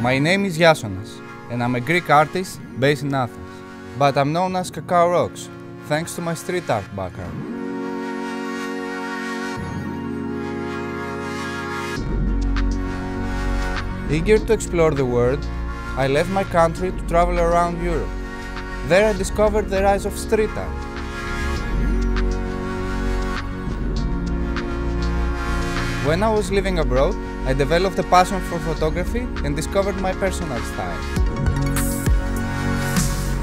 My name is Yasonas, and I'm a Greek artist based in Athens. But I'm known as Cacao Rocks, thanks to my street art background. Eager to explore the world, I left my country to travel around Europe. There I discovered the rise of street art. When I was living abroad, I developed a passion for photography and discovered my personal style.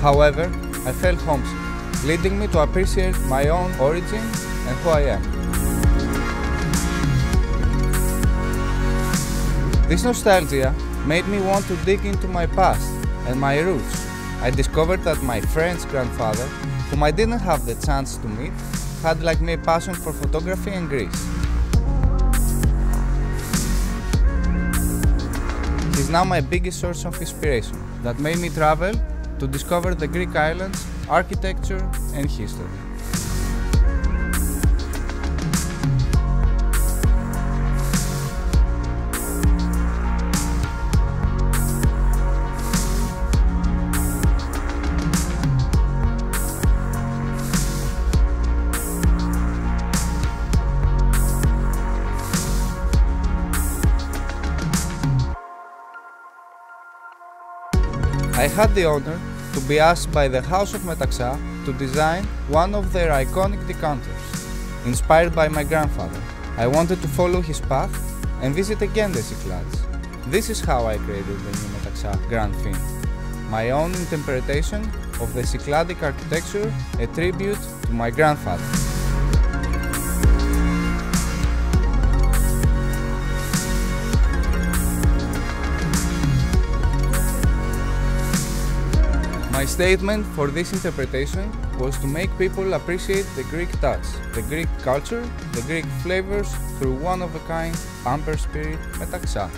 However, I felt homesick, leading me to appreciate my own origin and who I am. This nostalgia made me want to dig into my past and my roots. I discovered that my friend's grandfather, whom I didn't have the chance to meet, had like me a passion for photography and Greece. Now my biggest source of inspiration that made me travel to discover the Greek islands, architecture and history. I had the honor to be asked by the House of Metaxa to design one of their iconic decanters. Inspired by my grandfather, I wanted to follow his path and visit again the Cyclades. This is how I created the new Metaxa Grande Fine, My own interpretation of the Cycladic architecture, a tribute to my grandfather. My statement for this interpretation was to make people appreciate the Greek touch, the Greek culture, the Greek flavors through one of a kind amber spirit metaxa.